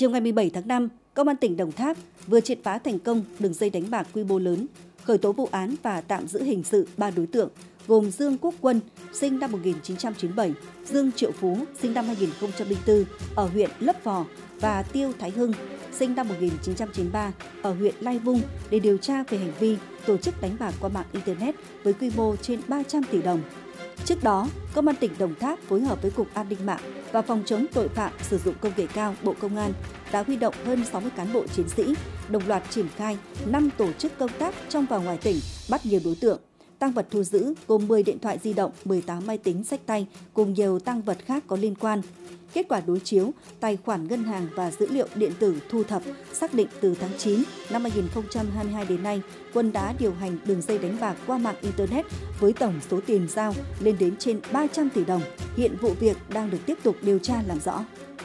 Chiều ngày 17 tháng 5, Công an tỉnh Đồng Tháp vừa triệt phá thành công đường dây đánh bạc quy mô lớn, khởi tố vụ án và tạm giữ hình sự 3 đối tượng gồm Dương Quốc Quân, sinh năm 1997, Dương Triệu Phú, sinh năm 2004 ở huyện Lấp Vò và Tiêu Thái Hưng, sinh năm 1993 ở huyện Lai Vung để điều tra về hành vi tổ chức đánh bạc qua mạng Internet với quy mô trên 300 tỷ đồng. Trước đó, Công an tỉnh Đồng Tháp phối hợp với Cục An ninh mạng và Phòng chống tội phạm sử dụng công nghệ cao Bộ Công an đã huy động hơn 60 cán bộ chiến sĩ, đồng loạt triển khai 5 tổ chức công tác trong và ngoài tỉnh bắt nhiều đối tượng. Tăng vật thu giữ gồm 10 điện thoại di động, 18 máy tính sách tay cùng nhiều tăng vật khác có liên quan. Kết quả đối chiếu, tài khoản ngân hàng và dữ liệu điện tử thu thập xác định từ tháng 9 năm 2022 đến nay, Quân đã điều hành đường dây đánh bạc qua mạng Internet với tổng số tiền giao lên đến trên 300 tỷ đồng. Hiện vụ việc đang được tiếp tục điều tra làm rõ.